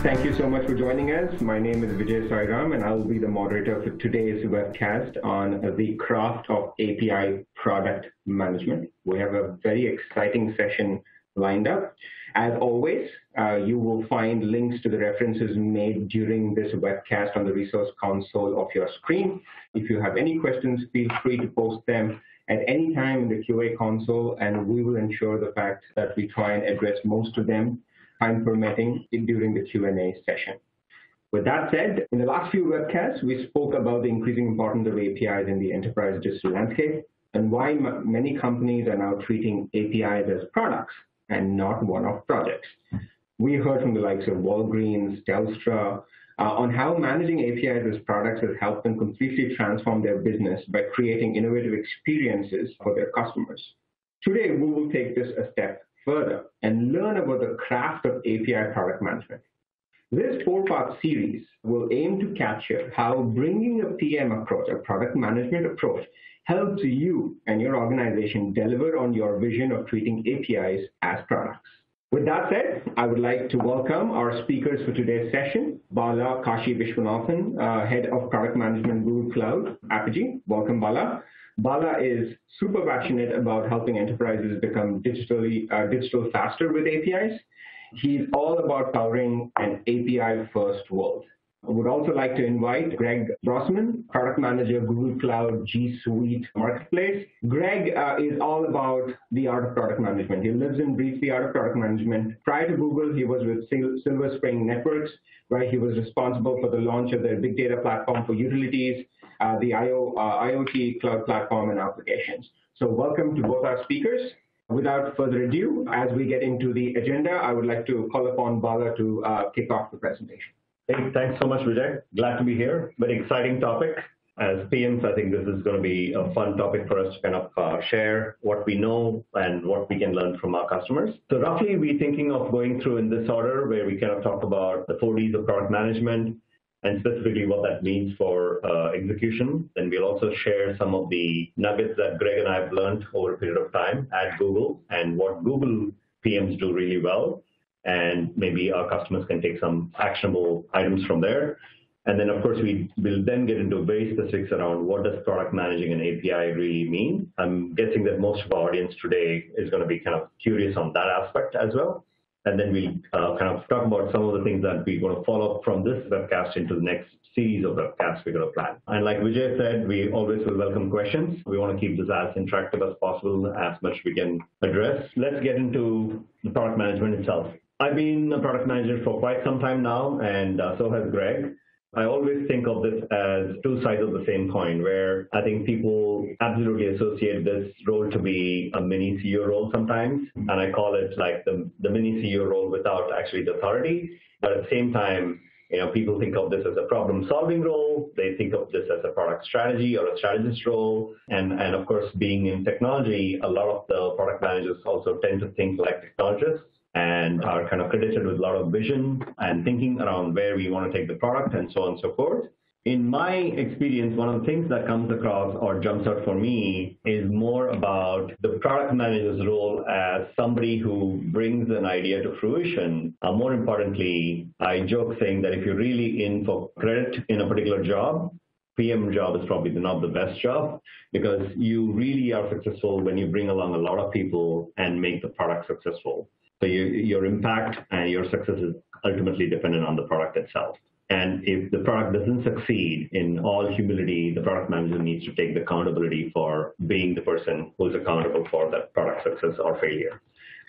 Thank you so much for joining us. My name is Vijay Sairam, and I will be the moderator for today's webcast on the craft of API product management. We have a very exciting session lined up. As always, uh, you will find links to the references made during this webcast on the resource console of your screen. If you have any questions, feel free to post them at any time in the QA console, and we will ensure the fact that we try and address most of them, time permitting, during the Q&A session. With that said, in the last few webcasts, we spoke about the increasing importance of APIs in the enterprise digital landscape and why many companies are now treating APIs as products and not one-off projects. We heard from the likes of Walgreens, Telstra, uh, on how managing APIs as products has helped them completely transform their business by creating innovative experiences for their customers. Today, we will take this a step further and learn about the craft of API product management. This four-part series will aim to capture how bringing a PM approach, a product management approach, helps you and your organization deliver on your vision of treating APIs as products. With that said, I would like to welcome our speakers for today's session, Bala Kasiviswanathan, uh, Head of Product Management Google Cloud, Apigee. Welcome, Bala. Bala is super passionate about helping enterprises become digitally uh, digital faster with APIs. He's all about powering an API-first world. I would also like to invite Greg Brossman, Product Manager, Google Cloud G Suite Marketplace. Greg uh, is all about the art of product management. He lives and breathes the art of product management. Prior to Google, he was with Silver Spring Networks, where he was responsible for the launch of their big data platform for utilities, uh, the IO, uh, IoT cloud platform and applications. So welcome to both our speakers. Without further ado, as we get into the agenda, I would like to call upon Bala to uh, kick off the presentation. Hey, thanks so much, Vijay. Glad to be here. Very exciting topic. As PMs, I think this is going to be a fun topic for us to kind of uh, share what we know and what we can learn from our customers. So roughly, we're thinking of going through in this order, where we kind of talk about the four Ds of product management and specifically what that means for uh, execution. Then we'll also share some of the nuggets that Greg and I have learned over a period of time at Google and what Google PMs do really well and maybe our customers can take some actionable items from there. And then, of course, we will then get into very specifics around what does product managing an API really mean. I'm guessing that most of our audience today is going to be kind of curious on that aspect as well. And then we'll uh, kind of talk about some of the things that we're going to follow up from this webcast into the next series of webcasts we're going to plan. And like Vijay said, we always will welcome questions. We want to keep this as interactive as possible, as much we can address. Let's get into the product management itself. I've been a product manager for quite some time now, and uh, so has Greg. I always think of this as two sides of the same coin, where I think people absolutely associate this role to be a mini CEO role sometimes, and I call it like the, the mini CEO role without actually the authority. But at the same time, you know, people think of this as a problem-solving role. They think of this as a product strategy or a strategist role. And, and of course, being in technology, a lot of the product managers also tend to think like technologists and are kind of credited with a lot of vision and thinking around where we want to take the product and so on and so forth. In my experience, one of the things that comes across or jumps out for me is more about the product manager's role as somebody who brings an idea to fruition. Uh, more importantly, I joke saying that if you're really in for credit in a particular job, PM job is probably not the best job because you really are successful when you bring along a lot of people and make the product successful. So you, your impact and your success is ultimately dependent on the product itself. And if the product doesn't succeed, in all humility, the product manager needs to take the accountability for being the person who's accountable for that product success or failure.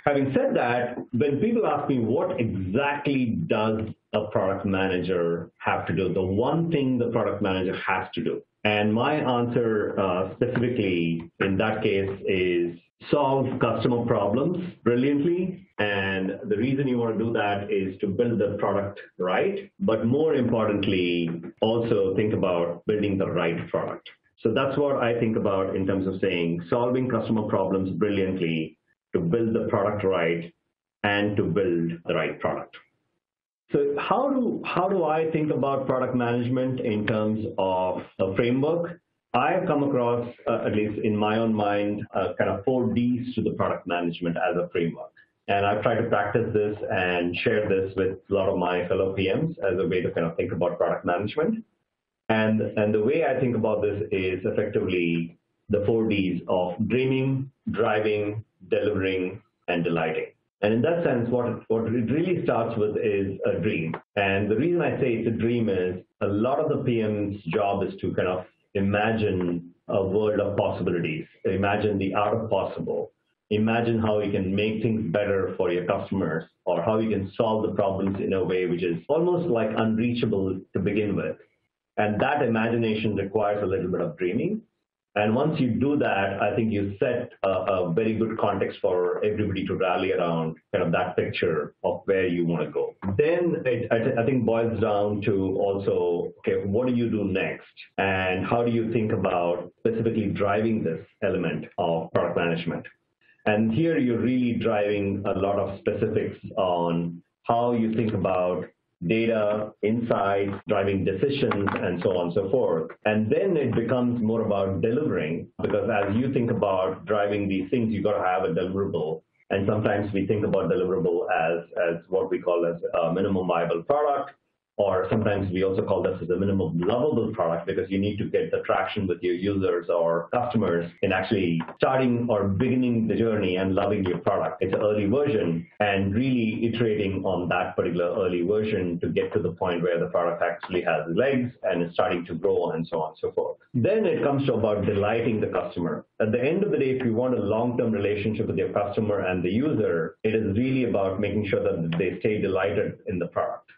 Having said that, when people ask me what exactly does a product manager have to do, the one thing the product manager has to do, and my answer uh, specifically in that case is solve customer problems brilliantly. And the reason you want to do that is to build the product right, but more importantly, also think about building the right product. So that's what I think about in terms of saying solving customer problems brilliantly to build the product right and to build the right product. So how do how do I think about product management in terms of a framework? I have come across, uh, at least in my own mind, uh, kind of four Ds to the product management as a framework. And I've tried to practice this and share this with a lot of my fellow PMs as a way to kind of think about product management. And, and the way I think about this is effectively the four Ds of dreaming, driving, delivering, and delighting. And in that sense, what it, what it really starts with is a dream. And the reason I say it's a dream is a lot of the PM's job is to kind of imagine a world of possibilities, imagine the art of possible, imagine how you can make things better for your customers or how you can solve the problems in a way which is almost like unreachable to begin with. And that imagination requires a little bit of dreaming. And once you do that, I think you set a, a, very good context for everybody to rally around kind of that picture of where you want to go. Then it, I, I think boils down to also, okay, what do you do next? And how do you think about specifically driving this element of product management? And here you're really driving a lot of specifics on how you think about data, insights, driving decisions, and so on and so forth. And then it becomes more about delivering, because as you think about driving these things, you've got to have a deliverable. And sometimes we think about deliverable as, as what we call as a minimum viable product, or sometimes we also call this as a minimum lovable product because you need to get the traction with your users or customers in actually starting or beginning the journey and loving your product. It's an early version and really iterating on that particular early version to get to the point where the product actually has legs and is starting to grow and so on and so forth. Then it comes to about delighting the customer. At the end of the day, if you want a long-term relationship with your customer and the user, it is really about making sure that they stay delighted in the product.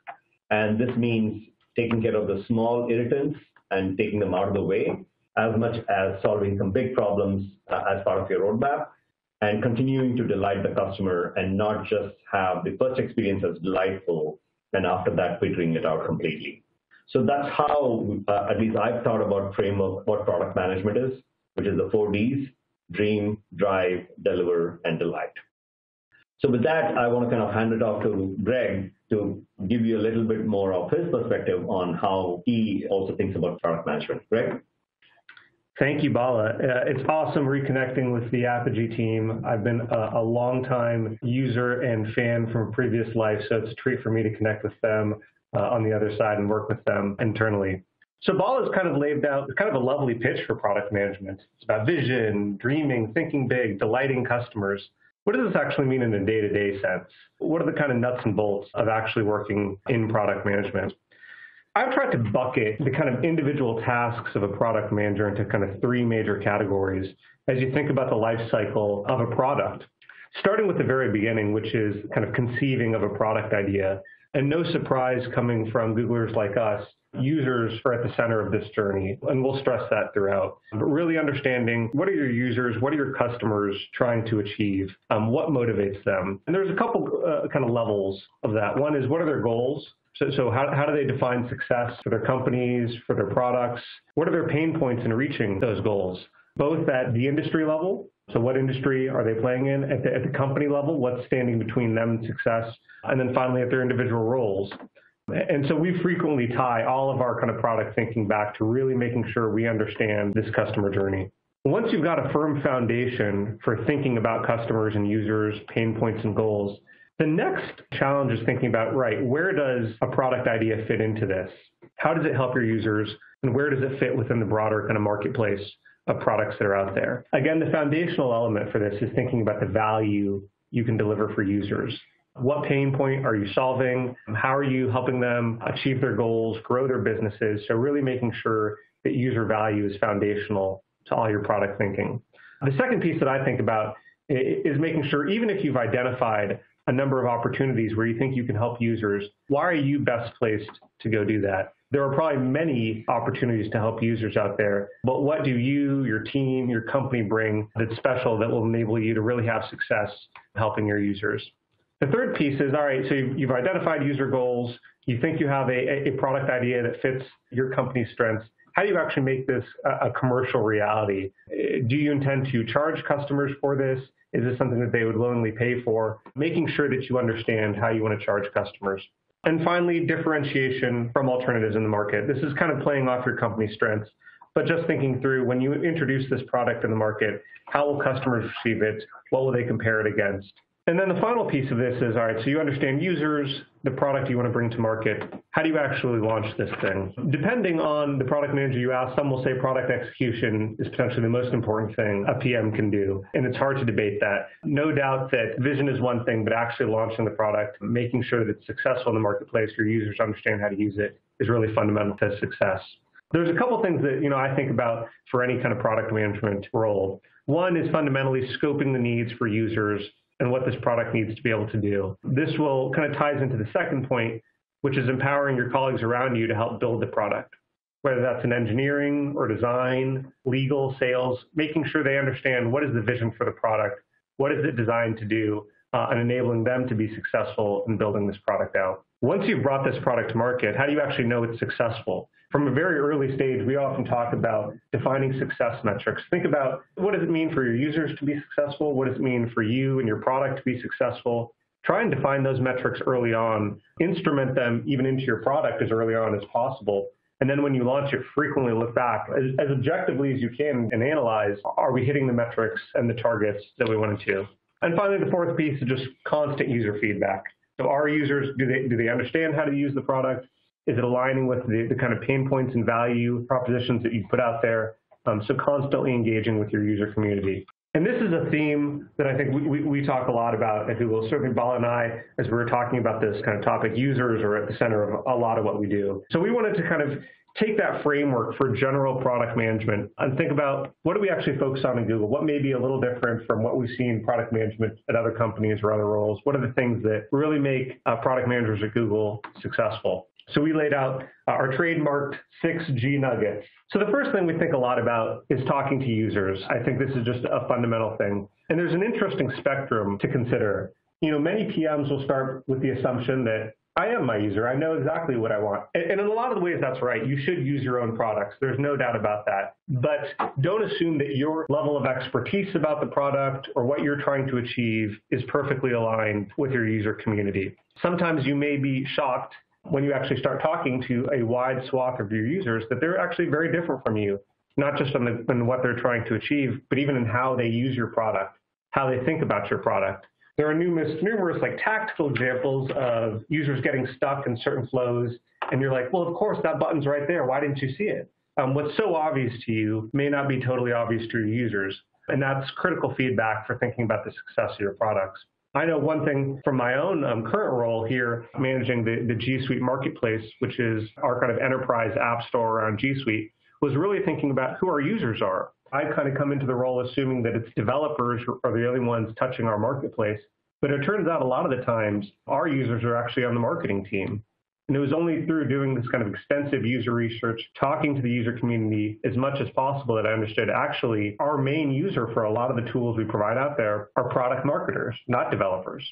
And this means taking care of the small irritants and taking them out of the way, as much as solving some big problems uh, as part of your roadmap, and continuing to delight the customer and not just have the first experience as delightful, and after that, filtering it out completely. So that's how, uh, at least I've thought about framework what product management is, which is the four Ds, dream, drive, deliver, and delight. So with that, I want to kind of hand it off to Greg to give you a little bit more of his perspective on how he also thinks about product management. Greg? Thank you, Bala. Uh, it's awesome reconnecting with the Apigee team. I've been a, a long time user and fan from a previous life, so it's a treat for me to connect with them uh, on the other side and work with them internally. So Bala's kind of laid out kind of a lovely pitch for product management. It's about vision, dreaming, thinking big, delighting customers. What does this actually mean in a day-to-day sense? What are the kind of nuts and bolts of actually working in product management? I've tried to bucket the kind of individual tasks of a product manager into kind of three major categories as you think about the life cycle of a product. Starting with the very beginning, which is kind of conceiving of a product idea. And no surprise coming from Googlers like us, users are at the center of this journey, and we'll stress that throughout. But really understanding what are your users, what are your customers trying to achieve, um, what motivates them. And there's a couple uh, kind of levels of that. One is what are their goals? So, so how, how do they define success for their companies, for their products? What are their pain points in reaching those goals? Both at the industry level, so what industry are they playing in? At the, at the company level, what's standing between them and success? And then finally at their individual roles. And so we frequently tie all of our kind of product thinking back to really making sure we understand this customer journey. Once you've got a firm foundation for thinking about customers and users, pain points and goals, the next challenge is thinking about, right, where does a product idea fit into this? How does it help your users? And where does it fit within the broader kind of marketplace of products that are out there? Again, the foundational element for this is thinking about the value you can deliver for users. What pain point are you solving? How are you helping them achieve their goals, grow their businesses? So really making sure that user value is foundational to all your product thinking. The second piece that I think about is making sure, even if you've identified a number of opportunities where you think you can help users, why are you best placed to go do that? There are probably many opportunities to help users out there, but what do you, your team, your company bring that's special that will enable you to really have success helping your users? The third piece is, all right, so you've identified user goals. You think you have a, a product idea that fits your company's strengths. How do you actually make this a, commercial reality? Do you intend to charge customers for this? Is this something that they would willingly pay for? Making sure that you understand how you want to charge customers. And finally, differentiation from alternatives in the market. This is kind of playing off your company's strengths, but just thinking through when you introduce this product in the market, how will customers receive it? What will they compare it against? And then the final piece of this is, all right, so you understand users, the product you want to bring to market. How do you actually launch this thing? Depending on the product manager you ask, some will say product execution is potentially the most important thing a PM can do. And it's hard to debate that. No doubt that vision is one thing, but actually launching the product, making sure that it's successful in the marketplace, your users understand how to use it, is really fundamental to success. There's a couple things that you know I think about for any kind of product management role. One is fundamentally scoping the needs for users and what this product needs to be able to do. This will kind of ties into the second point, which is empowering your colleagues around you to help build the product, whether that's in engineering or design, legal, sales, making sure they understand what is the vision for the product, what is it designed to do, uh, and enabling them to be successful in building this product out. Once you've brought this product to market, how do you actually know it's successful? From a very early stage, we often talk about defining success metrics. Think about what does it mean for your users to be successful? What does it mean for you and your product to be successful? Try and define those metrics early on, instrument them even into your product as early on as possible. And then when you launch it, frequently look back as, as objectively as you can and analyze, are we hitting the metrics and the targets that we wanted to? And finally, the fourth piece is just constant user feedback. So our users, do they, do they understand how to use the product? Is it aligning with the, the kind of pain points and value propositions that you put out there? Um, so constantly engaging with your user community. And this is a theme that I think we, we, we, talk a lot about at Google. Certainly, Bala and I, as we were talking about this kind of topic, users are at the center of a lot of what we do. So we wanted to kind of take that framework for general product management and think about what do we actually focus on in Google? What may be a little different from what we've seen product management at other companies or other roles? What are the things that really make uh, product managers at Google successful? So we laid out uh, our trademarked six G nuggets. So the first thing we think a lot about is talking to users. I think this is just a fundamental thing. And there's an interesting spectrum to consider. You know, many PMs will start with the assumption that I am my user. I know exactly what I want. And in a lot of ways, that's right. You should use your own products. There's no doubt about that. But don't assume that your level of expertise about the product or what you're trying to achieve is perfectly aligned with your user community. Sometimes you may be shocked when you actually start talking to a wide swath of your users that they're actually very different from you, not just in, the, in what they're trying to achieve, but even in how they use your product, how they think about your product. There are numerous, numerous like tactical examples of users getting stuck in certain flows, and you're like, well, of course, that button's right there. Why didn't you see it? Um, what's so obvious to you may not be totally obvious to your users, and that's critical feedback for thinking about the success of your products. I know one thing from my own um, current role here, managing the, the G Suite marketplace, which is our kind of enterprise app store around G Suite, was really thinking about who our users are. I kind of come into the role assuming that it's developers are the only ones touching our marketplace. But it turns out a lot of the times our users are actually on the marketing team. And it was only through doing this kind of extensive user research, talking to the user community as much as possible that I understood actually our main user for a lot of the tools we provide out there are product marketers, not developers.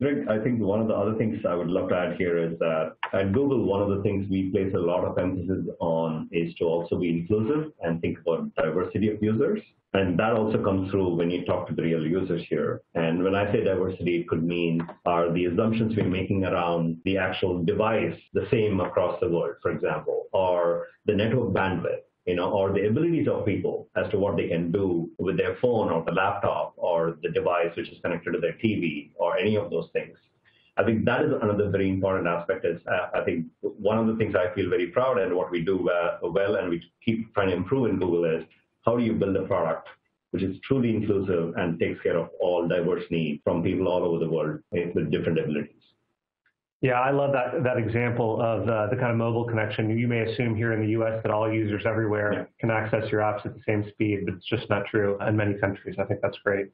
I think one of the other things I would love to add here is that at Google, one of the things we place a lot of emphasis on is to also be inclusive and think about diversity of users. And that also comes through when you talk to the real users here. And when I say diversity, it could mean are the assumptions we're making around the actual device the same across the world, for example, or the network bandwidth you know, or the abilities of people as to what they can do with their phone or the laptop or the device which is connected to their TV or any of those things. I think that is another very important aspect. Is uh, I think one of the things I feel very proud and what we do uh, well and we keep trying to improve in Google is how do you build a product which is truly inclusive and takes care of all diverse needs from people all over the world with different abilities. Yeah, I love that that example of uh, the kind of mobile connection. You may assume here in the U.S. that all users everywhere yeah. can access your apps at the same speed, but it's just not true in many countries. I think that's great.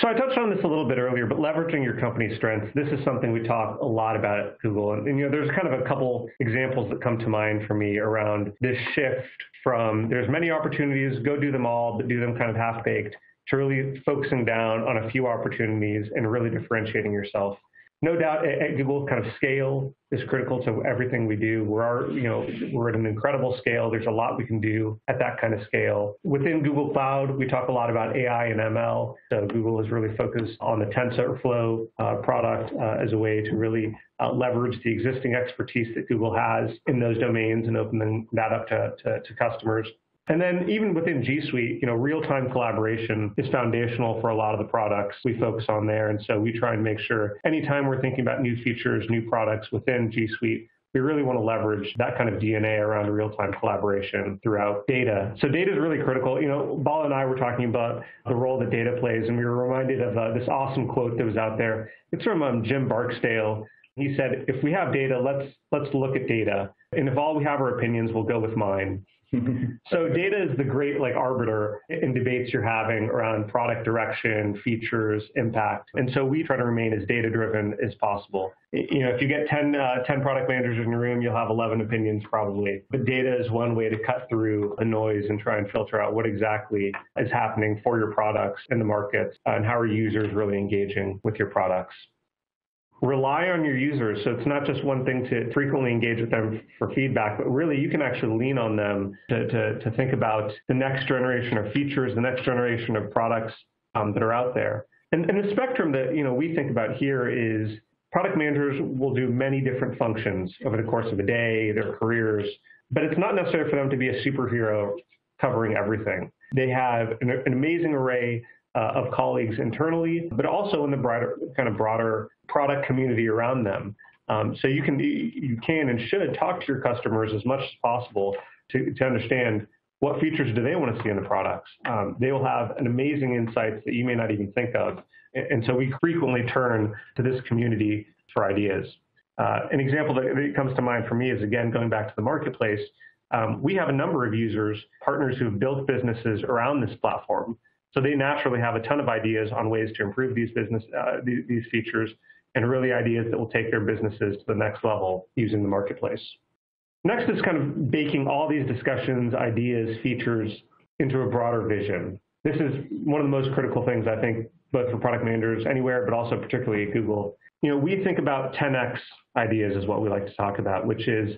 So I touched on this a little bit earlier, but leveraging your company's strengths, this is something we talk a lot about at Google. And, and you know, there's kind of a couple examples that come to mind for me around this shift from there's many opportunities, go do them all, but do them kind of half baked, to really focusing down on a few opportunities and really differentiating yourself no doubt at Google, kind of scale is critical to everything we do. We're, you know, we're at an incredible scale. There's a lot we can do at that kind of scale. Within Google Cloud, we talk a lot about AI and ML. So Google is really focused on the TensorFlow uh, product uh, as a way to really uh, leverage the existing expertise that Google has in those domains and open that up to, to, to customers. And then even within G Suite, you know, real-time collaboration is foundational for a lot of the products we focus on there. And so we try and make sure anytime we're thinking about new features, new products within G Suite, we really want to leverage that kind of DNA around real-time collaboration throughout data. So data is really critical. You know, Bala and I were talking about the role that data plays, and we were reminded of uh, this awesome quote that was out there. It's from um, Jim Barksdale. He said, "If we have data, let's let's look at data, and if all we have are opinions, we'll go with mine." so data is the great like arbiter in debates you're having around product direction, features, impact. And so we try to remain as data driven as possible. You know, if you get 10, uh, 10 product managers in your room, you'll have 11 opinions probably. But data is one way to cut through the noise and try and filter out what exactly is happening for your products in the markets and how are users really engaging with your products rely on your users. So it's not just one thing to frequently engage with them for feedback, but really you can actually lean on them to, to, to think about the next generation of features, the next generation of products um, that are out there. And, and the spectrum that you know we think about here is product managers will do many different functions over the course of a day, their careers, but it's not necessary for them to be a superhero covering everything. They have an, an amazing array uh, of colleagues internally, but also in the broader kind of broader product community around them. Um, so you can you can and should talk to your customers as much as possible to, to understand what features do they want to see in the products. Um, they will have an amazing insights that you may not even think of, and, so we frequently turn to this community for ideas. Uh, an example that, comes to mind for me is again going back to the marketplace. Um, we have a number of users, partners who have built businesses around this platform. So they naturally have a ton of ideas on ways to improve these business uh, these features and really ideas that will take their businesses to the next level using the marketplace. Next is kind of baking all these discussions, ideas, features into a broader vision. This is one of the most critical things, I think, both for product managers anywhere, but also particularly at Google. You know, we think about 10x ideas is what we like to talk about, which is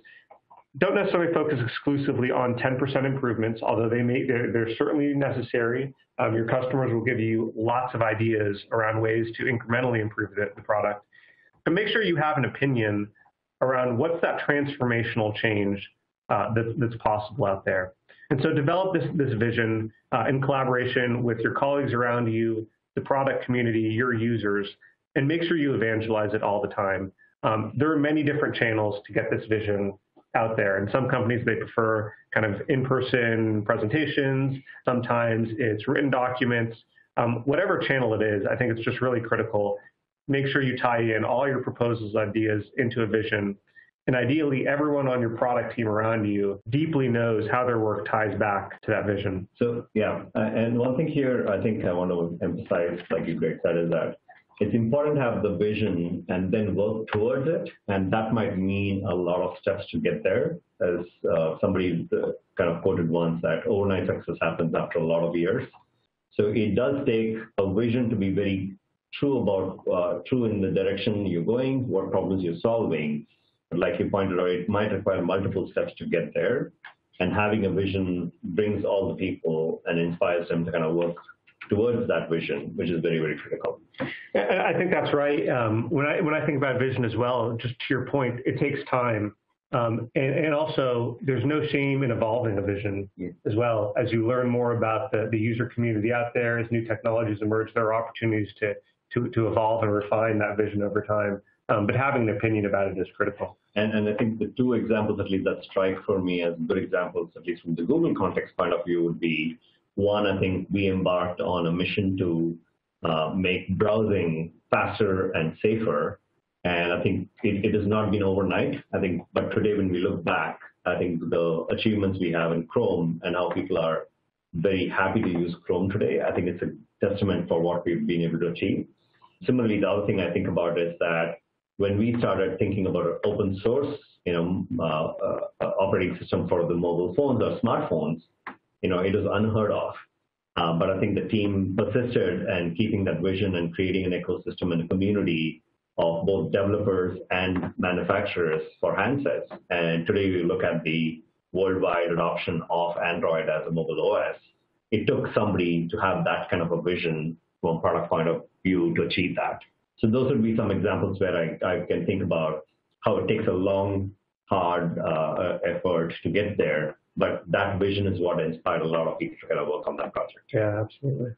don't necessarily focus exclusively on 10% improvements, although they may, they're, they're certainly necessary. Um, your customers will give you lots of ideas around ways to incrementally improve the, the product. But make sure you have an opinion around what's that transformational change uh, that, that's possible out there. And so develop this, this vision uh, in collaboration with your colleagues around you, the product community, your users, and make sure you evangelize it all the time. Um, there are many different channels to get this vision out there. And some companies, they prefer kind of in-person presentations. Sometimes it's written documents. Um, whatever channel it is, I think it's just really critical. Make sure you tie in all your proposals, ideas into a vision. And ideally, everyone on your product team around you deeply knows how their work ties back to that vision. So, yeah. And one thing here I think I want to emphasize, like you Greg said, is that it's important to have the vision and then work towards it. And that might mean a lot of steps to get there. As uh, somebody uh, kind of quoted once, that overnight success happens after a lot of years. So it does take a vision to be very true about, uh, true in the direction you're going, what problems you're solving. But like you pointed out, it might require multiple steps to get there. And having a vision brings all the people and inspires them to kind of work towards that vision, which is very, very critical. I think that's right. Um, when I when I think about vision as well, just to your point, it takes time, um, and, and, also there's no shame in evolving a vision yeah. as well. As you learn more about the, the user community out there, as new technologies emerge, there are opportunities to to, to evolve and refine that vision over time. Um, but having an opinion about it is critical. And, and I think the two examples, at least, that strike for me as good examples, at least from the Google context point of view, would be one, I think we embarked on a mission to uh, make browsing faster and safer. And I think it, it, has not been overnight. I think, but today when we look back, I think the achievements we have in Chrome and how people are very happy to use Chrome today, I think it's a testament for what we've been able to achieve. Similarly, the other thing I think about is that when we started thinking about open source, you know, uh, uh, operating system for the mobile phones or smartphones, you know, it was unheard of. Uh, but I think the team persisted and keeping that vision and creating an ecosystem and a community of both developers and manufacturers for handsets. And today we look at the worldwide adoption of Android as a mobile OS. It took somebody to have that kind of a vision from a product point of view to achieve that. So those would be some examples where I, I can think about how it takes a long, hard uh, effort to get there, but that vision is what inspired a lot of people to kind of work on that project. Yeah, absolutely.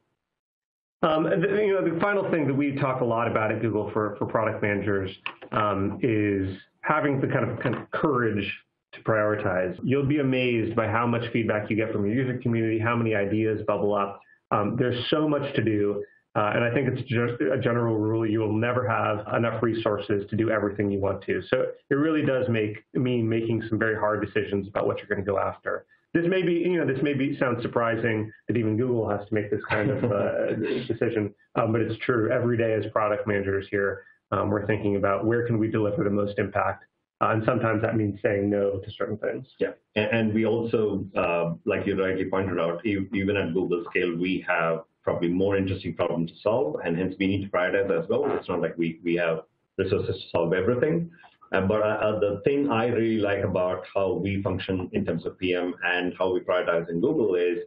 Um, the, you know, the final thing that we talk a lot about at Google for, for product managers um, is having the kind of, kind of courage to prioritize. You'll be amazed by how much feedback you get from your user community, how many ideas bubble up. Um, there's so much to do. Uh, and I think it's just a general rule you will never have enough resources to do everything you want to. So it really does make mean making some very hard decisions about what you're going to go after. This may be, you know, this may be sound surprising that even Google has to make this kind of uh, decision, um, but it's true. Every day as product managers here, um, we're thinking about where can we deliver the most impact uh, and sometimes that means saying no to certain things. Yeah, and, and we also, uh, like you rightly pointed out, even at Google scale, we have probably more interesting problem to solve, and hence we need to prioritize as well. It's not like we, we have resources to solve everything. Uh, but uh, the thing I really like about how we function in terms of PM and how we prioritize in Google is,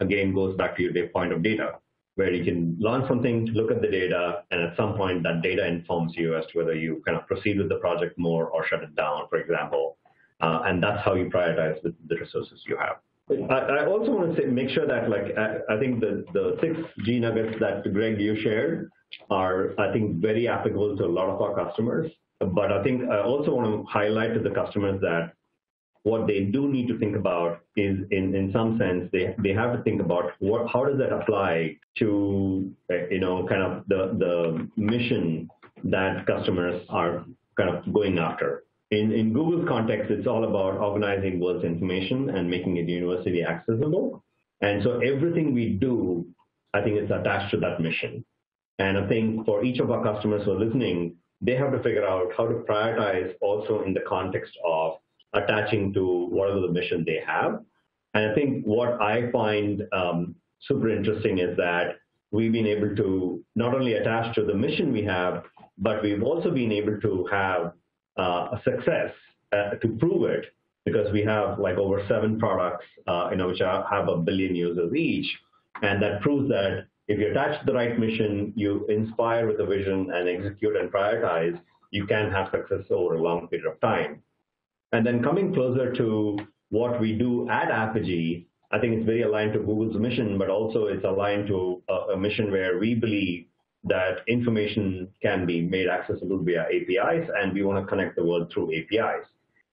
again, goes back to your point of data, where you can launch something, look at the data, and at some point that data informs you as to whether you kind of proceed with the project more or shut it down, for example. Uh, and that's how you prioritize the resources you have. I, also want to say, make sure that, like, I, I think the, the six G nuggets that Greg you shared are, I think, very applicable to a lot of our customers. But I think I also want to highlight to the customers that what they do need to think about is, in, in some sense, they, they have to think about what, how does that apply to, eh, you know, kind of the, the mission that customers are kind of going after. In, in Google's context, it's all about organizing world's information and making it universally accessible. And so everything we do, I think is attached to that mission. And I think for each of our customers who are listening, they have to figure out how to prioritize also in the context of attaching to whatever the mission they have. And I think what I find um, super interesting is that we've been able to not only attach to the mission we have, but we've also been able to have a success uh, to prove it because we have like over seven products, uh, you know, which have a billion users each, and that proves that if you attach the right mission, you inspire with a vision and execute and prioritize, you can have success over a long period of time. And then coming closer to what we do at Apigee, I think it's very aligned to Google's mission, but also it's aligned to a, a mission where we believe that information can be made accessible via APIs, and we want to connect the world through APIs.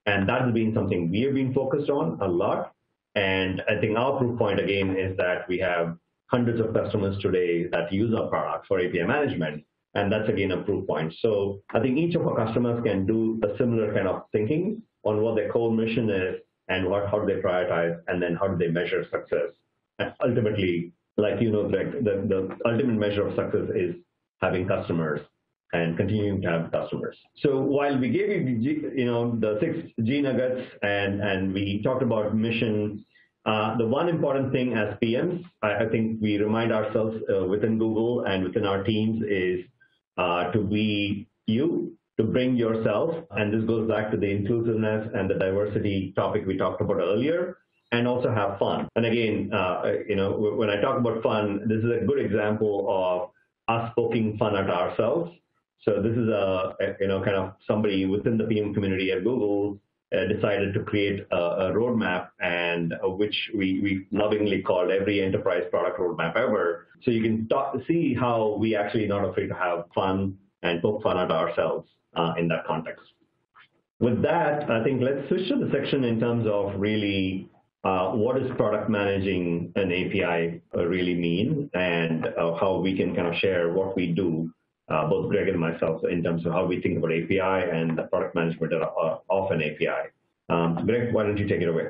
And that has been something we have been focused on a lot. And I think our proof point again is that we have hundreds of customers today that use our product for API management. And that's again a proof point. So I think each of our customers can do a similar kind of thinking on what their core mission is and what, how do they prioritize and then how do they measure success. And ultimately, like you know, Greg, the, the ultimate measure of success is having customers and continuing to have customers. So while we gave you, the, you know, the six G nuggets and, and we talked about mission, uh, the one important thing as PMs, I, I think we remind ourselves uh, within Google and within our teams is uh, to be you, to bring yourself, and this goes back to the inclusiveness and the diversity topic we talked about earlier, and also have fun. And again, uh, you know, when I talk about fun, this is a good example of us poking fun at ourselves. So this is a, you know, kind of somebody within the PM community at Google uh, decided to create a, a roadmap and uh, which we, we lovingly called every enterprise product roadmap ever. So you can talk, see how we actually not afraid to have fun and poke fun at ourselves uh, in that context. With that, I think let's switch to the section in terms of really what does product managing an API uh, really mean and uh, how we can kind of share what we do, uh, both Greg and myself, in terms of how we think about API and the product management of an API. Um, Greg, why don't you take it away?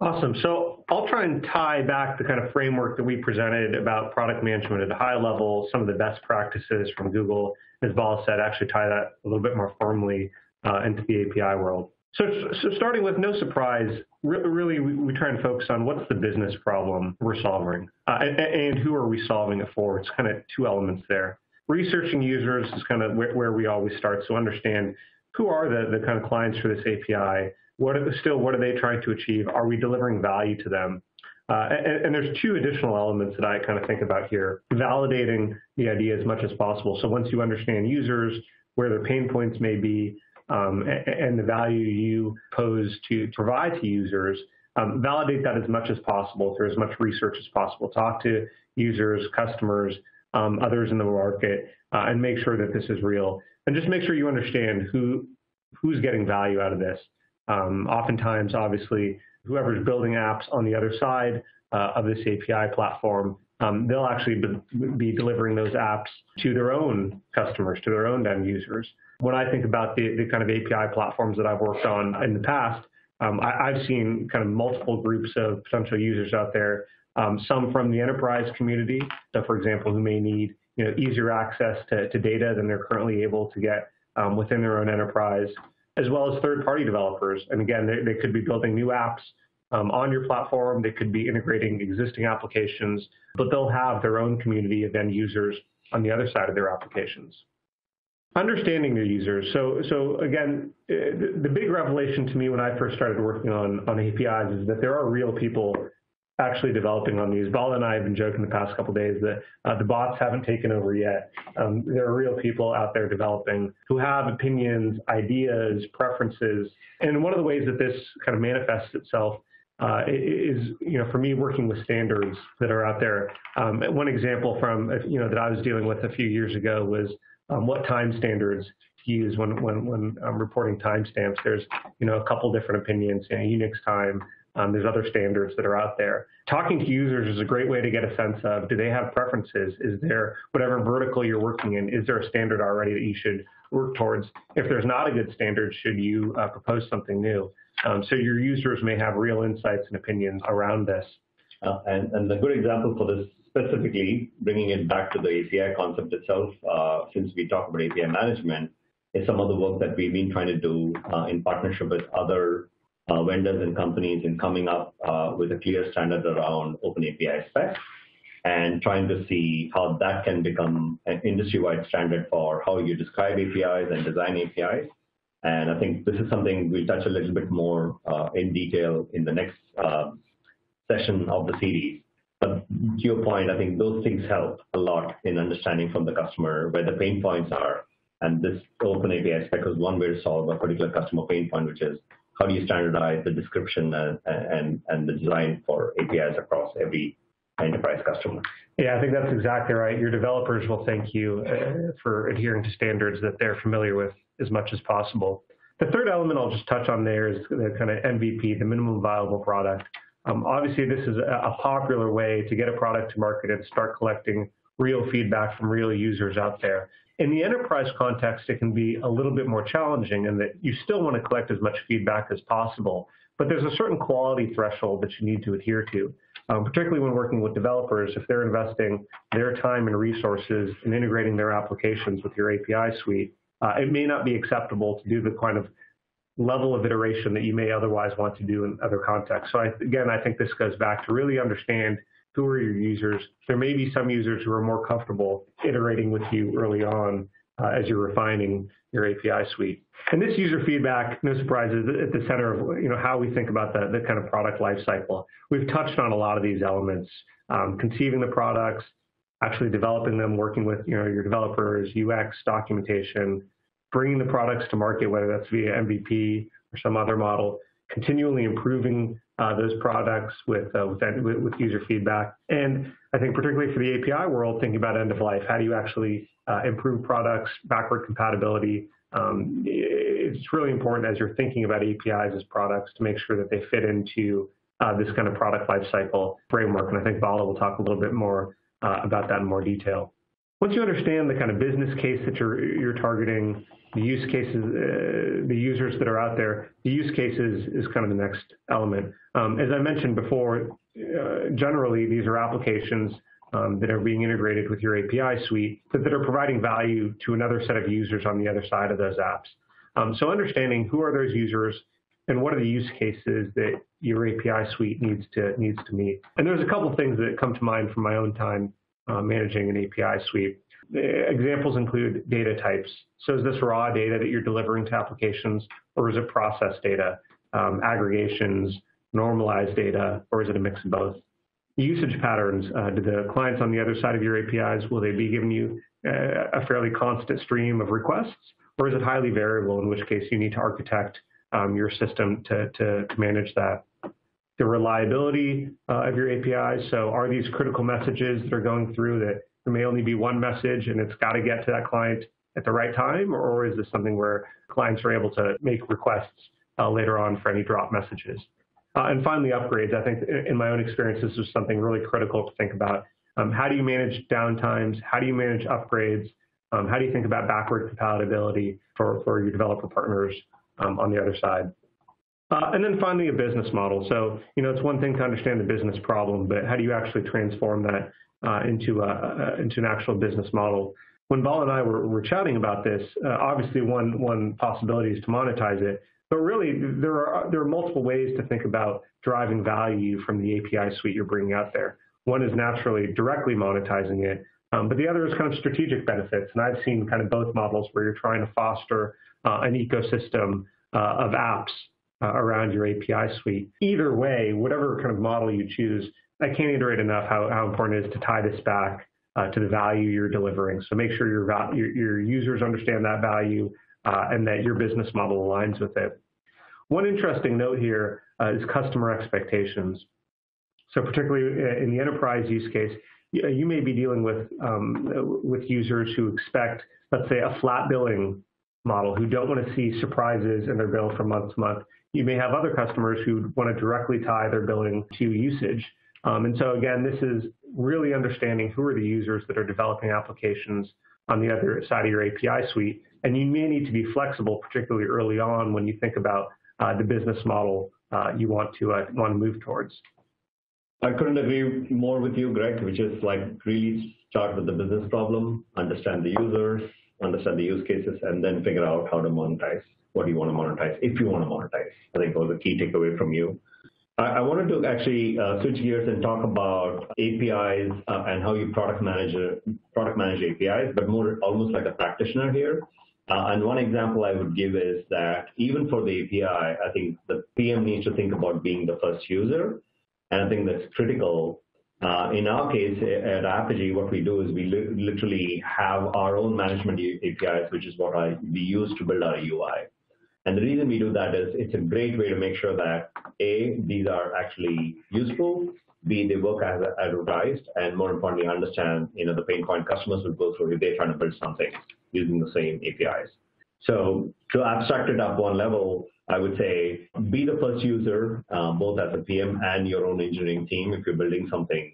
Awesome. So I'll try and tie back the kind of framework that we presented about product management at a high level, some of the best practices from Google, as Bala said, actually tie that a little bit more firmly uh, into the API world. So, so starting with no surprise, really we, try and focus on what's the business problem we're solving uh, and, and, who are we solving it for. It's kind of two elements there. Researching users is kind of where, where we always start. So understand who are the, the kind of clients for this API. What are, still, what are they trying to achieve? Are we delivering value to them? Uh, and, and, there's two additional elements that I kind of think about here. Validating the idea as much as possible. So once you understand users, where their pain points may be, um, and, the value you pose to provide to users, um, validate that as much as possible through as much research as possible. Talk to users, customers, um, others in the market, uh, and make sure that this is real. And just make sure you understand who who's getting value out of this. Um, oftentimes, obviously, whoever's building apps on the other side uh, of this API platform, um, they'll actually be, be, delivering those apps to their own customers, to their own end users. When I think about the, the kind of API platforms that I've worked on in the past, um, I, have seen kind of multiple groups of potential users out there. Um, some from the enterprise community, so for example, who may need you know easier access to, to data than they're currently able to get um, within their own enterprise, as well as third-party developers. And again, they, they could be building new apps um, on your platform. They could be integrating existing applications, but they'll have their own community of end users on the other side of their applications. Understanding their users. So, so again, eh, the, big revelation to me when I first started working on, on APIs is that there are real people actually developing on these. Bala and I have been joking the past couple days that uh, the bots haven't taken over yet. Um, there are real people out there developing who have opinions, ideas, preferences. And one of the ways that this kind of manifests itself uh, is, you know, for me working with standards that are out there. Um, one example from, you know, that I was dealing with a few years ago was um, what time standards to use when when when um, reporting timestamps. There's you know a couple different opinions. You know, Unix time. Um, there's other standards that are out there. Talking to users is a great way to get a sense of do they have preferences? Is there whatever vertical you're working in? Is there a standard already that you should work towards? If there's not a good standard, should you uh, propose something new? Um, so your users may have real insights and opinions around this. Uh, and, and a good example for this specifically, bringing it back to the API concept itself, uh, since we talk about API management, is some of the work that we've been trying to do uh, in partnership with other uh, vendors and companies in coming up uh, with a clear standard around Open API spec and trying to see how that can become an industry-wide standard for how you describe APIs and design APIs. And I think this is something we'll touch a little bit more uh, in detail in the next uh, session of the series. But to your point, I think those things help a lot in understanding from the customer where the pain points are. And this open API spec is one way to solve a particular customer pain point, which is how do you standardize the description and, and, and the design for APIs across every enterprise customer? Yeah, I think that's exactly right. Your developers will thank you uh, for adhering to standards that they're familiar with as much as possible. The third element I'll just touch on there is the kind of MVP, the minimum viable product. Um, obviously, this is a popular way to get a product to market and start collecting real feedback from real users out there. In the enterprise context, it can be a little bit more challenging in that you still want to collect as much feedback as possible, but there's a certain quality threshold that you need to adhere to, um, particularly when working with developers. If they're investing their time and resources in integrating their applications with your API suite, uh, it may not be acceptable to do the kind of level of iteration that you may otherwise want to do in other contexts. So I, again, I think this goes back to really understand who are your users. There may be some users who are more comfortable iterating with you early on uh, as you're refining your API suite. And this user feedback, no surprises, at the center of you know how we think about the, the kind of product lifecycle. We've touched on a lot of these elements, um, conceiving the products, actually developing them, working with you know your developers, UX, documentation, bringing the products to market, whether that's via MVP or some other model, continually improving uh, those products with, uh, with, with, with, user feedback. And I think particularly for the API world, thinking about end of life, how do you actually uh, improve products, backward compatibility? Um, it's really important as you're thinking about APIs as products to make sure that they fit into uh, this kind of product lifecycle framework. And I think Bala will talk a little bit more uh, about that in more detail. Once you understand the kind of business case that you're, you're targeting, the use cases, uh, the users that are out there, the use cases is kind of the next element. Um, as I mentioned before, uh, generally these are applications um, that are being integrated with your API suite that, that, are providing value to another set of users on the other side of those apps. Um, so understanding who are those users and what are the use cases that your API suite needs to needs to meet. And there's a couple of things that come to mind from my own time uh, managing an API suite. Examples include data types. So is this raw data that you're delivering to applications, or is it process data, um, aggregations, normalized data, or is it a mix of both? Usage patterns. Uh, do the clients on the other side of your APIs, will they be giving you uh, a fairly constant stream of requests, or is it highly variable, in which case you need to architect um, your system to, to, to manage that? The reliability uh, of your APIs. So are these critical messages that are going through that there may only be one message and it's got to get to that client at the right time, or is this something where clients are able to make requests uh, later on for any drop messages? Uh, and finally, upgrades. I think in my own experience, this is something really critical to think about. Um, how do you manage downtimes? How do you manage upgrades? Um, how do you think about backward compatibility for, for your developer partners um, on the other side? Uh, and then finally, a business model. So, you know, it's one thing to understand the business problem, but how do you actually transform that uh, into, a, into an actual business model? When Bala and I were, were chatting about this, uh, obviously one, one possibility is to monetize it, but really there are, there are multiple ways to think about driving value from the API suite you're bringing out there. One is naturally directly monetizing it, um, but the other is kind of strategic benefits. And I've seen kind of both models where you're trying to foster uh, an ecosystem uh, of apps uh, around your API suite. Either way, whatever kind of model you choose, I can't iterate enough how, how important it is to tie this back uh, to the value you're delivering. So make sure your, your, your users understand that value uh, and that your business model aligns with it. One interesting note here uh, is customer expectations. So particularly in the enterprise use case, you may be dealing with um, with users who expect, let's say, a flat billing model, who don't want to see surprises in their bill from month to month. You may have other customers who want to directly tie their billing to usage. Um, and so again, this is really understanding who are the users that are developing applications on the other side of your API suite. And you may need to be flexible, particularly early on when you think about uh, the business model uh, you want to uh, want to move towards. I couldn't agree more with you, Greg, which is like really start with the business problem, understand the users, understand the use cases, and then figure out how to monetize. What do you want to monetize? If you want to monetize, I think was a key takeaway from you. I, wanted to actually uh, switch gears and talk about APIs uh, and how you product manage product manage APIs, but more almost like a practitioner here. Uh, and one example I would give is that even for the API, I think the PM needs to think about being the first user, and I think that's critical. Uh, in our case at Apigee, what we do is we li literally have our own management APIs, which is what I, we use to build our UI. And the reason we do that is it's a great way to make sure that A, these are actually useful, B, they work as advertised, and more importantly, understand you know the pain point customers will go through if they're trying to build something using the same APIs. So to abstract it up one level, I would say be the first user, uh, both as a PM and your own engineering team if you're building something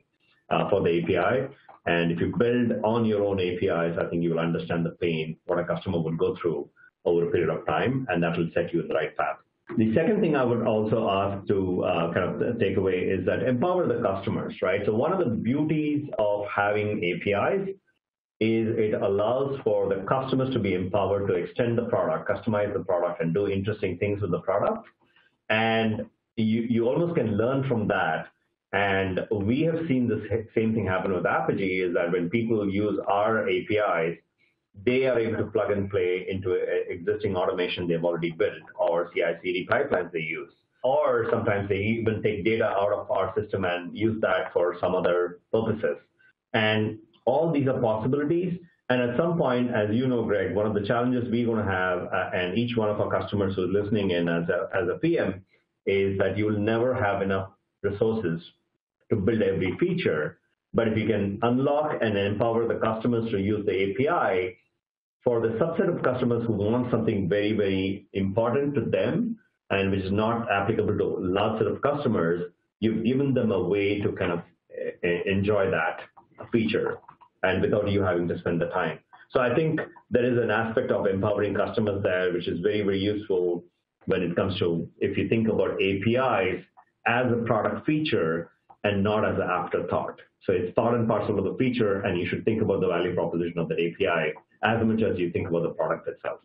uh, for the API. And if you build on your own APIs, I think you will understand the pain, what a customer would go through over a period of time, and that will set you in the right path. The second thing I would also ask to uh, kind of take away is that empower the customers, right? So one of the beauties of having APIs is it allows for the customers to be empowered to extend the product, customize the product, and do interesting things with the product. And you, you almost can learn from that. And we have seen the same thing happen with Apigee is that when people use our APIs, they are able to plug and play into existing automation they've already built or CI/CD pipelines they use. Or sometimes they even take data out of our system and use that for some other purposes. And all these are possibilities. And at some point, as you know, Greg, one of the challenges we're going to have, uh, and each one of our customers who's listening in as a, as a PM, is that you'll never have enough resources to build every feature. But if you can unlock and empower the customers to use the API, for the subset of customers who want something very, very important to them and which is not applicable to a large set of customers, you've given them a way to kind of eh, enjoy that feature and without you having to spend the time. So I think there is an aspect of empowering customers there, which is very, very useful when it comes to if you think about APIs as a product feature and not as an afterthought. So it's part and parcel of the feature, and you should think about the value proposition of the API as much as you think about the product itself.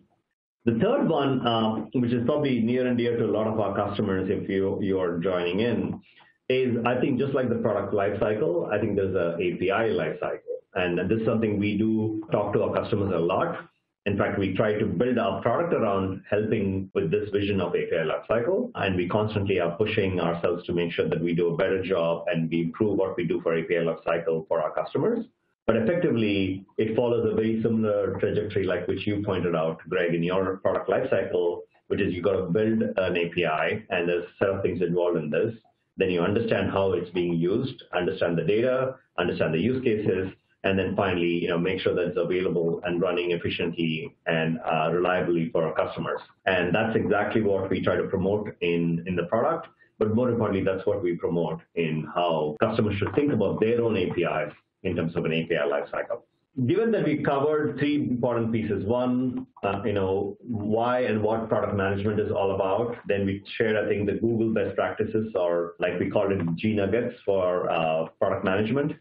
The third one, um, which is probably near and dear to a lot of our customers if you, you're joining in, is I think just like the product lifecycle, I think there's an API lifecycle. And this is something we do talk to our customers a lot. In fact, we try to build our product around helping with this vision of API lifecycle, and we constantly are pushing ourselves to make sure that we do a better job and we improve what we do for API lifecycle for our customers. But effectively, it follows a very similar trajectory like which you pointed out, Greg, in your product lifecycle, which is you've got to build an API, and there's of things involved in this. then you understand how it's being used, understand the data, understand the use cases, and then finally, you know, make sure that it's available and running efficiently and uh, reliably for our customers. And that's exactly what we try to promote in, in the product. But more importantly, that's what we promote in how customers should think about their own APIs in terms of an API lifecycle. Given that we covered three important pieces, one, uh, you know, why and what product management is all about. Then we shared, I think, the Google best practices, or like we called it G nuggets for uh, product management.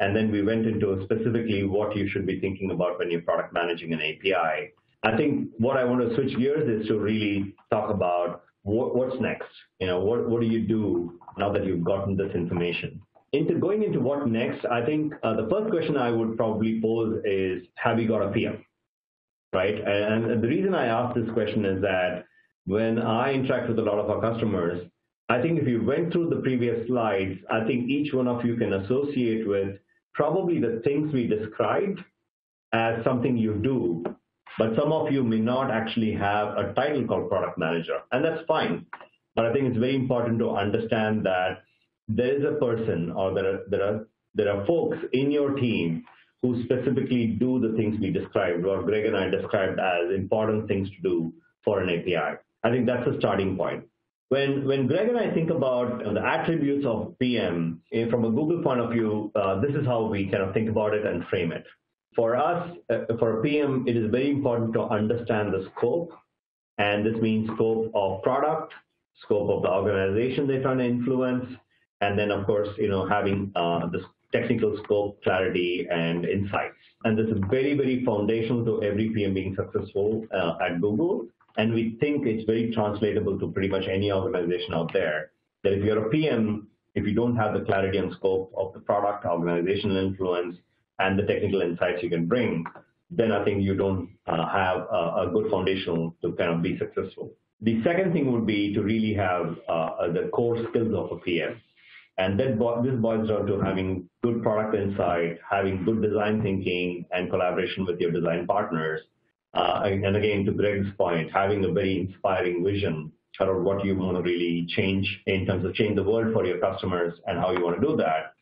And then we went into specifically what you should be thinking about when you're product managing an API. I think what I want to switch gears is to really talk about what, what's next. You know, what, what do you do now that you've gotten this information? Going into what next, I think uh, the first question I would probably pose is, have you got a PM? Right? And, and the reason I ask this question is that when I interact with a lot of our customers, I think if you went through the previous slides, I think each one of you can associate with probably the things we described as something you do, but some of you may not actually have a title called product manager, and that's fine. But I think it's very important to understand that there is a person or there are, there are, there are folks in your team who specifically do the things we described or Greg and I described as important things to do for an API. I think that's a starting point. When, when Greg and I think about the attributes of PM, eh, from a Google point of view, uh, this is how we kind of think about it and frame it. For us, uh, for a PM, it is very important to understand the scope, and this means scope of product, scope of the organization they're trying to influence, and then of course, you know, having uh, the technical scope, clarity, and insights. And this is very, very foundational to every PM being successful uh, at Google. And we think it's very translatable to pretty much any organization out there. That if you're a PM, if you don't have the clarity and scope of the product, organizational influence, and the technical insights you can bring, then I think you don't uh, have a, a, good foundation to kind of be successful. The second thing would be to really have uh, the core skills of a PM. And that bo- this boils down to having good product insight, having good design thinking and collaboration with your design partners, uh, and again, to Greg's point, having a very inspiring vision around what you want to really change in terms of change the world for your customers and how you want to do that.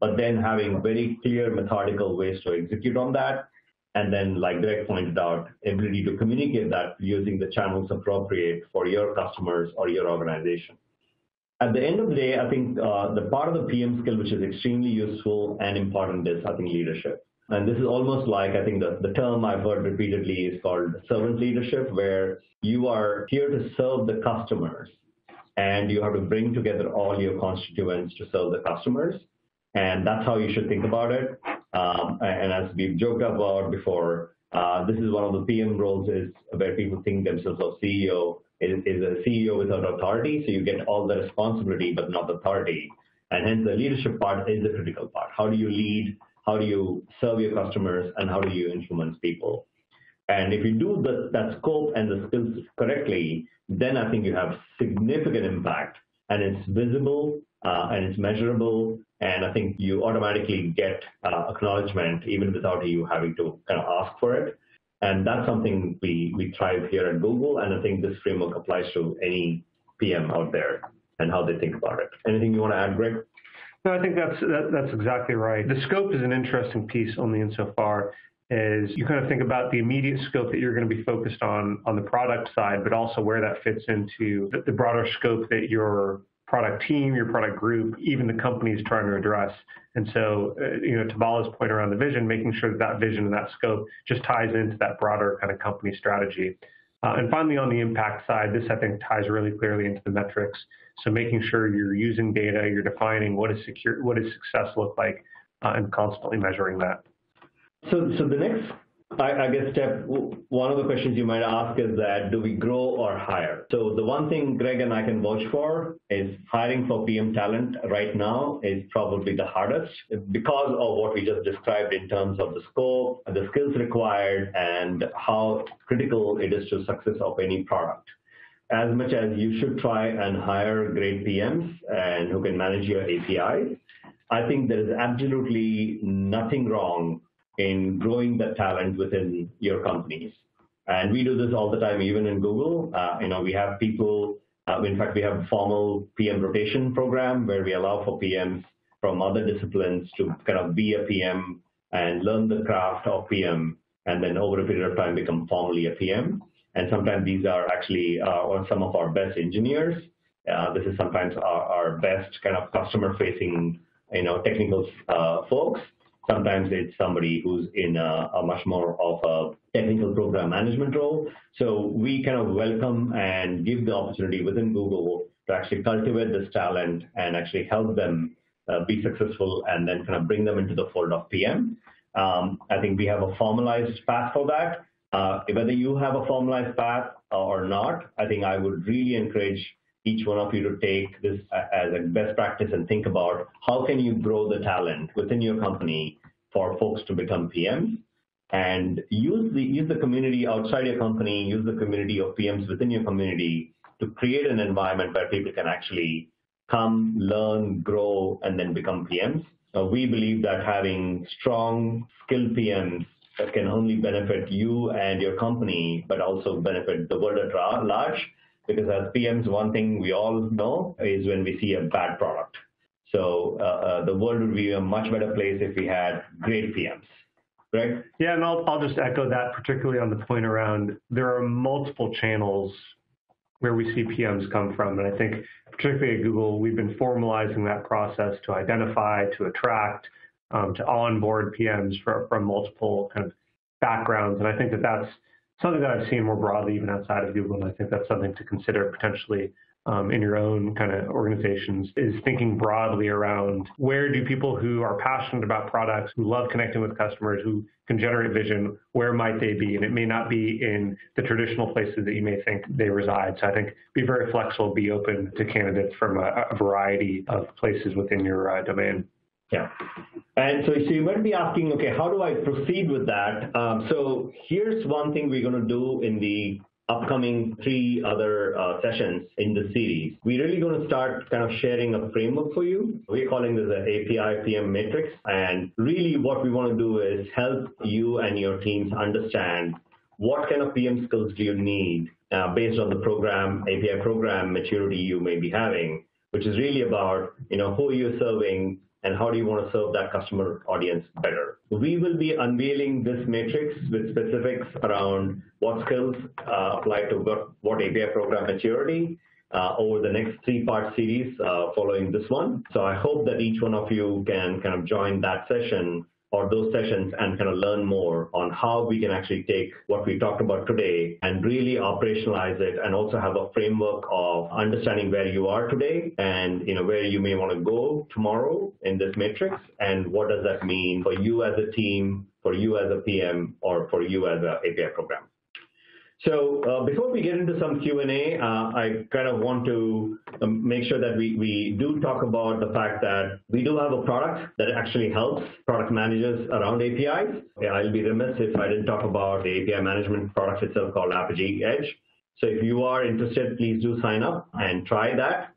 But then having very clear methodical ways to execute on that. And then, like Greg pointed out, ability to communicate that using the channels appropriate for your customers or your organization. At the end of the day, I think uh, the part of the PM skill which is extremely useful and important is, I think, leadership. And this is almost like, I think the, the term I've heard repeatedly is called servant leadership, where you are here to serve the customers and you have to bring together all your constituents to serve the customers. And that's how you should think about it. Um, and as we've joked about before, uh, this is one of the PM roles is where people think themselves of CEO is, is a CEO without authority. So you get all the responsibility, but not the authority. And hence the leadership part is the critical part. How do you lead how do you serve your customers, and how do you influence people. And if you do the, that scope and the skills correctly, then I think you have significant impact, and it's visible uh, and it's measurable, and I think you automatically get uh, acknowledgement even without you having to kind of ask for it. And that's something we, we thrive here at Google, and I think this framework applies to any PM out there and how they think about it. Anything you want to add, Greg? No, I think that's that, that's exactly right. The scope is an interesting piece only insofar as you kind of think about the immediate scope that you're going to be focused on on the product side, but also where that fits into the, the broader scope that your product team, your product group, even the company is trying to address. And so, uh, you know, to Bala's point around the vision, making sure that that vision and that scope just ties into that broader kind of company strategy. Uh, and finally, on the impact side, this I think ties really clearly into the metrics. So making sure you're using data, you're defining what is secure, what does success look like, uh, and constantly measuring that. So, so the next I, guess, Steph, one of the questions you might ask is that do we grow or hire? So the one thing Greg and I can vouch for is hiring for PM talent right now is probably the hardest because of what we just described in terms of the scope, the skills required, and how critical it is to success of any product. As much as you should try and hire great PMs and who can manage your APIs, I think there is absolutely nothing wrong in growing the talent within your companies. And we do this all the time, even in Google. Uh, you know, we have people Uh, in fact, we have a formal PM rotation program where we allow for PMs from other disciplines to kind of be a PM and learn the craft of PM and then over a period of time become formally a PM. And sometimes these are actually uh, some of our best engineers. Uh, this is sometimes our, our, best kind of customer-facing, you know, technical uh, folks. Sometimes it's somebody who's in a, a, much more of a technical program management role. So we kind of welcome and give the opportunity within Google to actually cultivate this talent and actually help them uh, be successful and then kind of bring them into the fold of PM. Um, I think we have a formalized path for that. Uh, whether you have a formalized path or not, I think I would really encourage each one of you to take this as a best practice and think about how can you grow the talent within your company for folks to become PMs and use the use the community outside your company, use the community of PMs within your community to create an environment where people can actually come, learn, grow, and then become PMs. Uh, we believe that having strong, skilled PMs that can only benefit you and your company, but also benefit the world at large. Because as PMs, one thing we all know is when we see a bad product. So uh, uh, the world would be a much better place if we had great PMs. Right? Yeah, and I'll, I'll just echo that, particularly on the point around there are multiple channels where we see PMs come from. And I think particularly at Google, we've been formalizing that process to identify, to attract, um, to onboard PMs for, from multiple kind of backgrounds. And I think that that's something that I've seen more broadly even outside of Google. And I think that's something to consider potentially um, in your own kind of organizations is thinking broadly around where do people who are passionate about products, who love connecting with customers, who can generate vision, where might they be? And it may not be in the traditional places that you may think they reside. So I think be very flexible, be open to candidates from a, a variety of places within your uh, domain. Yeah. And so, you might be asking, okay, how do I proceed with that? Um, so here's one thing we're going to do in the upcoming three other uh, sessions in the series. We're really going to start kind of sharing a framework for you. We're calling this an API PM matrix. And really what we want to do is help you and your teams understand what kind of PM skills do you need uh, based on the program, API program maturity you may be having, which is really about, you know, who you're serving, and how do you want to serve that customer audience better. We will be unveiling this matrix with specifics around what skills uh, apply to what, API program maturity uh, over the next three-part series uh, following this one. So I hope that each one of you can kind of join that session or those sessions and kind of learn more on how we can actually take what we talked about today and really operationalize it and also have a framework of understanding where you are today and you know where you may want to go tomorrow in this matrix and what does that mean for you as a team, for you as a PM, or for you as an API program. So uh, before we get into some Q&A, uh, I kind of want to um, make sure that we, we do talk about the fact that we do have a product that actually helps product managers around APIs. I'll be remiss if I didn't talk about the API management product itself called Apigee Edge. So if you are interested, please do sign up and try that.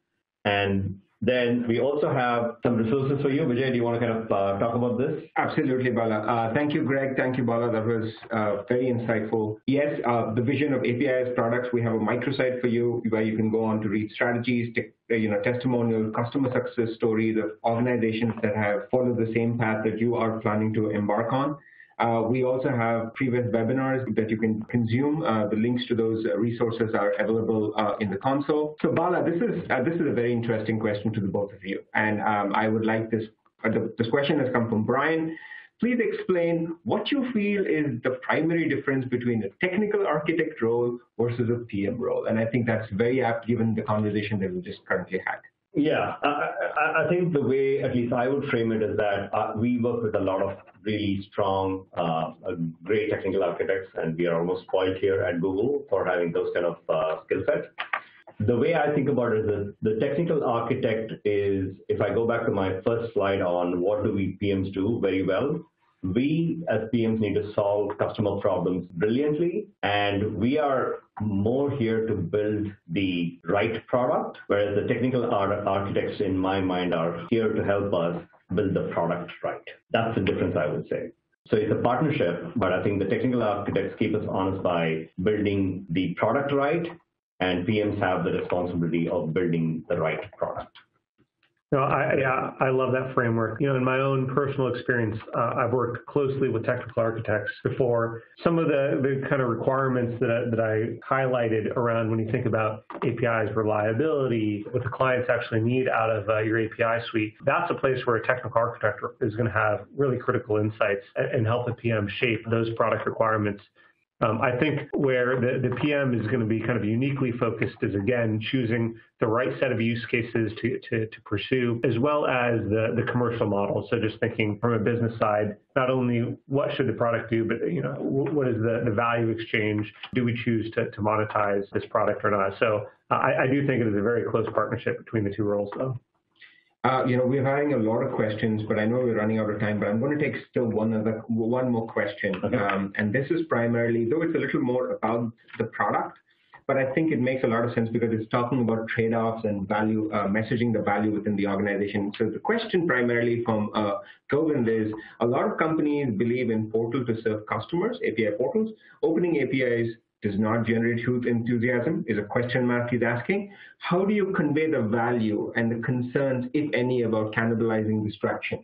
Then we also have some resources for you. Vijay, do you want to kind of uh, talk about this? Absolutely, Bala. Uh, thank you, Greg. Thank you, Bala. That was uh, very insightful. Yes, uh, the vision of API's products, we have a microsite for you where you can go on to read strategies, uh, you know, testimonial, customer success stories of organizations that have followed the same path that you are planning to embark on. Uh, we also have previous webinars that you can consume. Uh, the links to those resources are available uh, in the console. So Bala, this is uh, this is a very interesting question to the both of you, and um, I would like this. Uh, this question has come from Brian. Please explain what you feel is the primary difference between a technical architect role versus a PM role, and I think that's very apt given the conversation that we just currently had. Yeah, I, I, think the way, at least I would frame it, is that uh, we work with a lot of really strong, uh, great technical architects, and we are almost spoiled here at Google for having those kind of uh, skill sets. The way I think about it is that the technical architect is, if I go back to my first slide on what do we PMs do very well, we as PMs need to solve customer problems brilliantly, and we are more here to build the right product, whereas the technical architects, in my mind, are here to help us build the product right. That's the difference, I would say. So it's a partnership, but I think the technical architects keep us honest by building the product right and PMs have the responsibility of building the right product. No, I, yeah, I love that framework. You know, in my own personal experience, uh, I've worked closely with technical architects before. Some of the, the kind of requirements that I, that I highlighted around when you think about APIs reliability, what the clients actually need out of uh, your API suite, that's a place where a technical architect is going to have really critical insights and, and help the PM shape those product requirements um, I think where the, the PM is going to be kind of uniquely focused is again choosing the right set of use cases to, to, to pursue, as well as the, the commercial model. So just thinking from a business side, not only what should the product do, but you know what is the, the value exchange? Do we choose to, to monetize this product or not? So I, I do think it is a very close partnership between the two roles, though. Uh, you know, we're having a lot of questions, but I know we're running out of time. But I'm going to take still one other, one more question, okay. um, and this is primarily, though it's a little more about the product, but I think it makes a lot of sense because it's talking about trade-offs and value, uh, messaging the value within the organization. So the question primarily from uh, Govind is, a lot of companies believe in portal to serve customers, API portals. Opening APIs does not generate huge enthusiasm is a question mark he's asking. How do you convey the value and the concerns, if any, about cannibalizing distraction?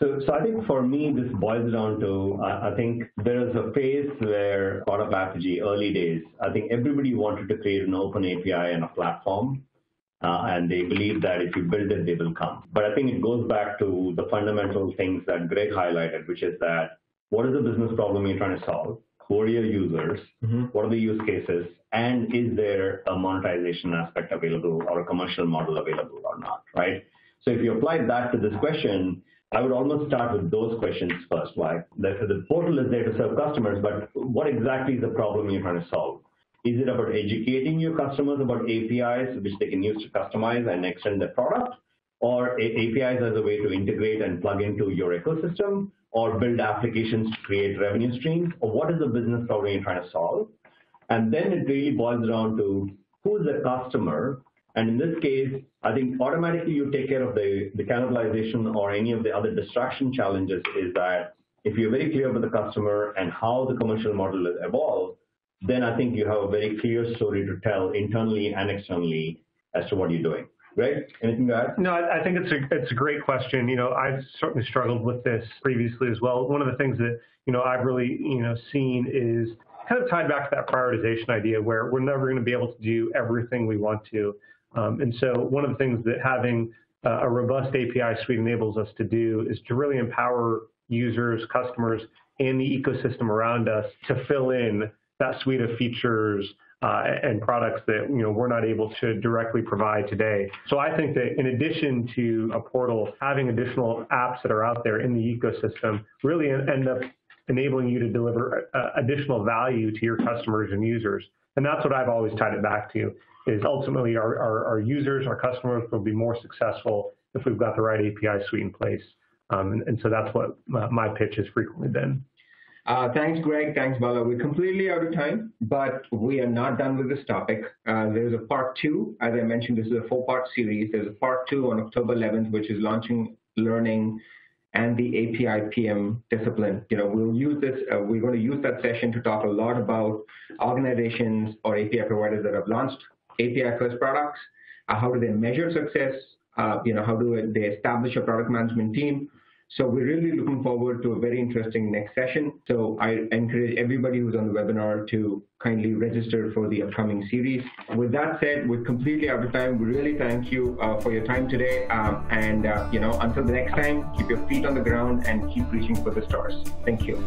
So, so I think for me, this boils down to uh, I think there is a phase where out of Apigee, early days, I think everybody wanted to create an open API and a platform. Uh, and they believe that if you build it, they will come. But I think it goes back to the fundamental things that Greg highlighted, which is that what is the business problem you're trying to solve? Who are your users, mm-hmm. what are the use cases, and is there a monetization aspect available or a commercial model available or not, right? So if you apply that to this question, I would almost start with those questions first. Why? The, the portal is there to serve customers, but what exactly is the problem you're trying to solve? Is it about educating your customers about APIs, which they can use to customize and extend their product? Or APIs as a way to integrate and plug into your ecosystem? or build applications to create revenue streams, or what is the business problem you're trying to solve? And then it really boils down to who's the customer. And in this case, I think automatically you take care of the, the cannibalization or any of the other distraction challenges is that if you're very clear with the customer and how the commercial model has evolved, then I think you have a very clear story to tell internally and externally as to what you're doing. Greg, anything to add? No, I think it's a it's a great question. You know, I've certainly struggled with this previously as well. One of the things that you know I've really you know seen is kind of tied back to that prioritization idea where we're never going to be able to do everything we want to. Um, and so one of the things that having uh, a robust API suite enables us to do is to really empower users, customers, and the ecosystem around us to fill in that suite of features and products that you know we're not able to directly provide today. So I think that in addition to a portal, having additional apps that are out there in the ecosystem really end up enabling you to deliver uh, additional value to your customers and users. And that's what I've always tied it back to is ultimately our, our, our users, our customers will be more successful if we've got the right API suite in place. Um, and, and, so that's what my pitch has frequently been. Uh, thanks, Greg. Thanks, Bala. We're completely out of time, but we are not done with this topic. Uh, there's a part two. As I mentioned, this is a four-part series. There's a part two on October 11th, which is launching learning and the API PM discipline. You know, we'll use this. Uh, we're going to use that session to talk a lot about organizations or API providers that have launched API-first products. Uh, how do they measure success? Uh, you know, how do they establish a product management team? So we're really looking forward to a very interesting next session. So I encourage everybody who's on the webinar to kindly register for the upcoming series. With that said, we're completely out of time. We really thank you uh, for your time today. Um, and, uh, you know, until the next time, keep your feet on the ground and keep reaching for the stars. Thank you.